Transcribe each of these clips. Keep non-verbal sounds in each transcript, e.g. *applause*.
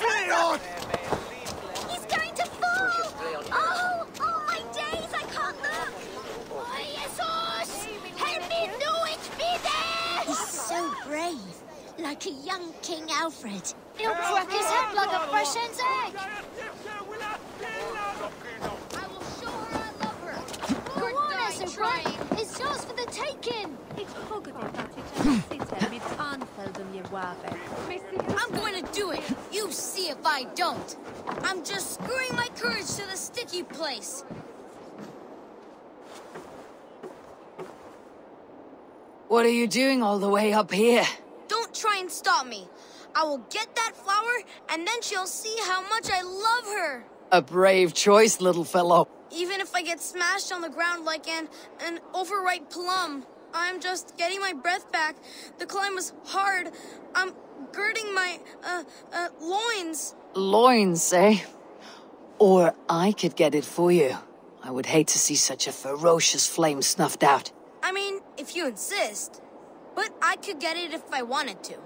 Leon! He's going to fall! Oh, oh my days, I can't look! Oh, Jesus! Help me do it, bitte! He's so brave, like a young King Alfred. He'll crack his head like a fresh hen's egg. I will show her I love her. Go on, Ethelbert. It's yours for the taking. I'm going to do it. You see if I don't. I'm just screwing my courage to the sticky place. What are you doing all the way up here? Don't try and stop me. I will get that flower, and then she'll see how much I love her. A brave choice, little fellow. Even if I get smashed on the ground like an an overripe plum, I'm just getting my breath back. The climb was hard. I'm girding my uh uh loins. Loins, eh? Or I could get it for you. I would hate to see such a ferocious flame snuffed out. I mean, if you insist. But I could get it if I wanted to.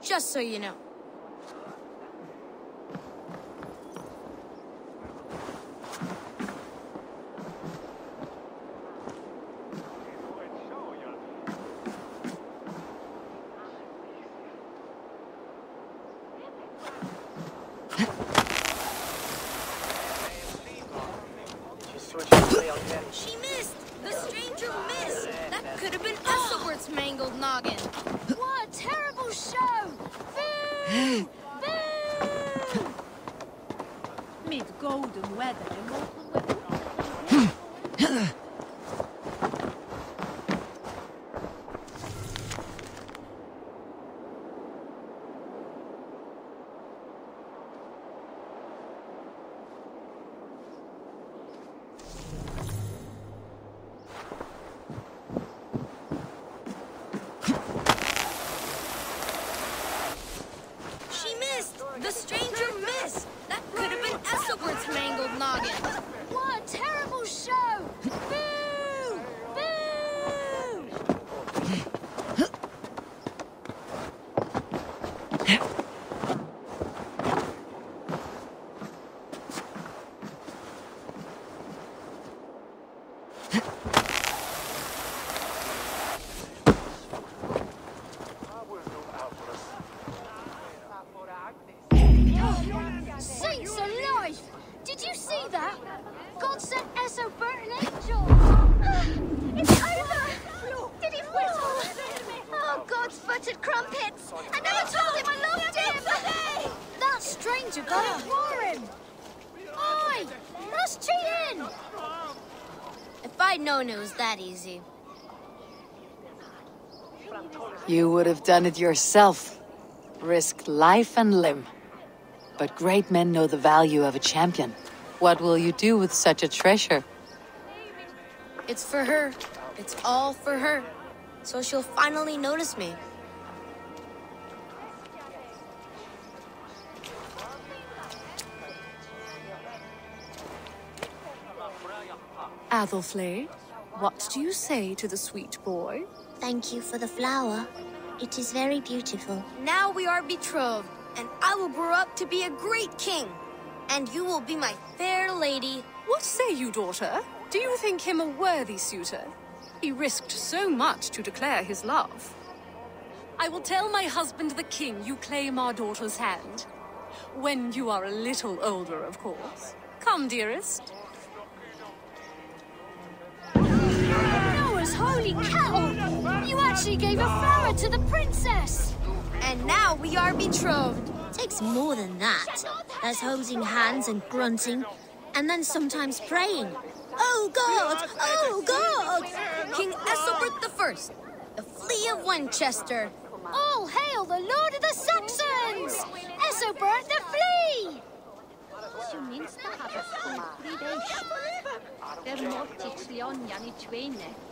Just so you know. She missed! The stranger missed! That could have been Ethelbert's mangled noggin. What a terrible show! Boo! Boo! Mid golden weather and mortal weather. *laughs* She missed! The stranger missed! That could have been Ethelbert's mangled noggin. What a terrible show! Boo! Boo! Saints alive! Did you see that? God sent Ethelbert an angel! it's over! Did he? Oh, God's footed crumpets! I never told him I loved him! That stranger got it for him! Oi! That's cheating! I'd known it was that easy. You would have done it yourself. Risk life and limb. But great men know the value of a champion. What will you do with such a treasure? It's for her. It's all for her. So she'll finally notice me. Athelflaed, what do you say to the sweet boy? Thank you for the flower. It is very beautiful. Now we are betrothed, and I will grow up to be a great king. And you will be my fair lady. What say you, daughter? Do you think him a worthy suitor? He risked so much to declare his love. I will tell my husband the king you claim our daughter's hand. When you are a little older, of course. Come, dearest. Holy cattle! You actually gave a flower to the princess! And now we are betrothed. Takes more than that. There's holding hands and grunting, and then sometimes praying. Oh God! Oh God! King Ethelbert the First, the Flea of Winchester. All hail the Lord of the Saxons! Ethelbert the Flea! Der mortix Leonian i Twene.